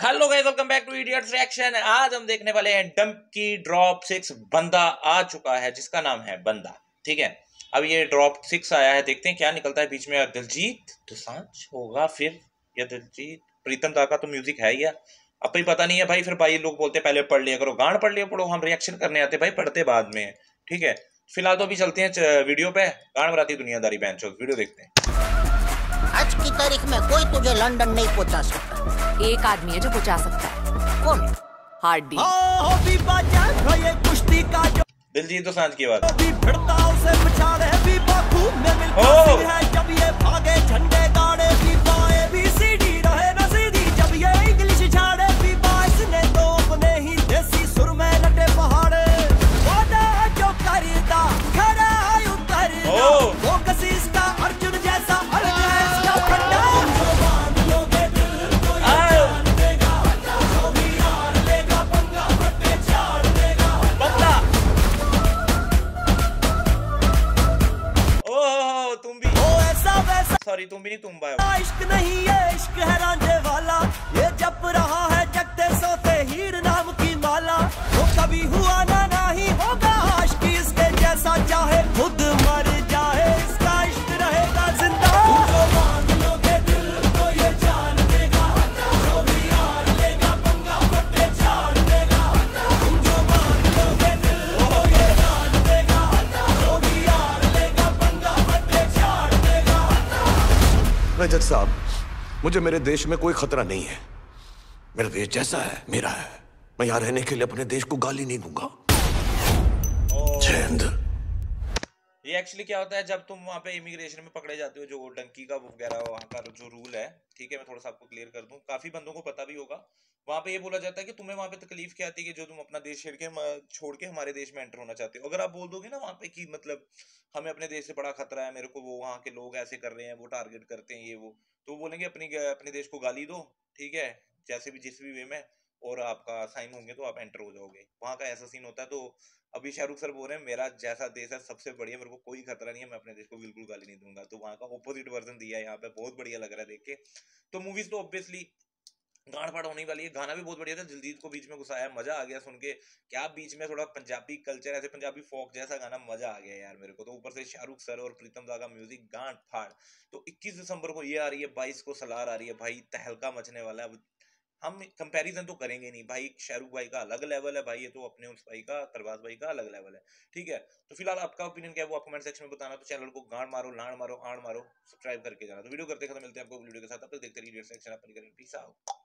Hello guys welcome back to idiots reaction आज हम देखने वाले हैं डंकी ड्रॉप सिक्स बंदा आ चुका है, जिसका नाम है बंदा। ठीक है? अब ये ड्रॉप सिक्स आया है, देखते हैं क्या निकलता है बीच में। दिलजीत दोसांझ होगा फिर? या दिलजीत? प्रीतम दा का तो म्यूज़िक है ही अब ही पता नहीं है भाई, फिर भाई लोग बोलते हैं, पहले पढ़ लिया करो। गान पढ़ लिया, पढ़ो, हम रिएक्शन करने आते भाई पढ़ते बाद में। ठीक है? फ़िलहाल तो अभी चलते हैं वीडियो पे। गान बराती दुनियादारी बहन वीडियो देखते हैं। आज की तारीख में कोई तुझे लंदन नहीं पहुँचा सकता। एक आदमी है जो बचा सकता है। कौन हार्डी दिलजीत दोसांझ की बात। सॉरी तुम भी नहीं तुम बाय। इश्क नहीं है इश्क है रांझे रजत साहब, मुझे मेरे देश में कोई खतरा नहीं है। मेरा देश जैसा है, मेरा है। मैं यहाँ रहने के लिए अपने देश को गाली नहीं दूँगा। ये एक्चुअली क्या होता है, जब तुम वहाँ पे इमिग्रेशन में पकड़े जाते हो, जो डंकी का वगैरह वहाँ का जो रूल है, ठीक है, मैं थोड़ा सा आपको क्लियर कर दूँ, काफ़ी बंदों को पता भी होगा। वहाँ पे ये बोला जाता है कि तुम्हें वहाँ पे तकलीफ़ क्या आती है कि जो तुम अपना देश छेड़ के छोड़ के हमारे देश में एंटर होना चाहते हो? अगर आप बोल दोगे ना वहाँ पे कि मतलब हमें अपने देश से बड़ा खतरा है, मेरे को वो वहाँ के लोग ऐसे कर रहे हैं, वो टारगेट करते हैं, ये वो तो बोलेंगे अपनी, अपने देश को गाली दो, ठीक है, जैसे भी, जिस भी वे में। और आपका साइन होंगे तो आप एंटर हो जाओगे। वहाँ का ऐसा सीन होता है तो अभी शाहरुख सर बोल रहे हैं, मेरा जैसा देश है, सबसे बढ़िया, मेरे को कोई खतरा नहीं है, मैं अपने देश को बिल्कुल गाली नहीं दूँगा। तो वहाँ का ऑपोजिट वर्जन दिया है यहाँ पे, बहुत बढ़िया लग रहा है देख के। तो मूवीज़ तो ऑब्वियसली गाड़ फाड़ होने वाली है। गाना भी बहुत बढ़िया था, दिलजीत को बीच में घुसाया, मज़ा आ गया सुन के। क्या बीच में थोड़ा पंजाबी कल्चर ऐसे पंजाबी फोक जैसा गाना, मज़ा आ गया यार मेरे को। तो ऊपर से शाहरुख सर और प्रीतम दा का म्यूज़िक गांड फाड़। तो 21 दिसंबर को ये आ रही है 22 को सलार आ रही है। भाई, तहलका मचने वाला है। हम कंपैरिजन तो करेंगे नहीं। भाई शाहरुख भाई का अलग लेवल है, भाई ये तो अपने उस भाई का तरबाज भाई का अलग लेवल है, ठीक है? तो फ़िलहाल आपका ओपिनियन क्या है वो आप कमेंट सेक्शन में बताना तो चैनल को गाड़ मारो, लाड़ मारो, आड़ मारो सब्सक्राइब करके जाना। तो वीडियो करते खत्म, मिलते हैं आपको वीडियो के साथ। अब तक देखते रहिए सेक्शन पीस आउट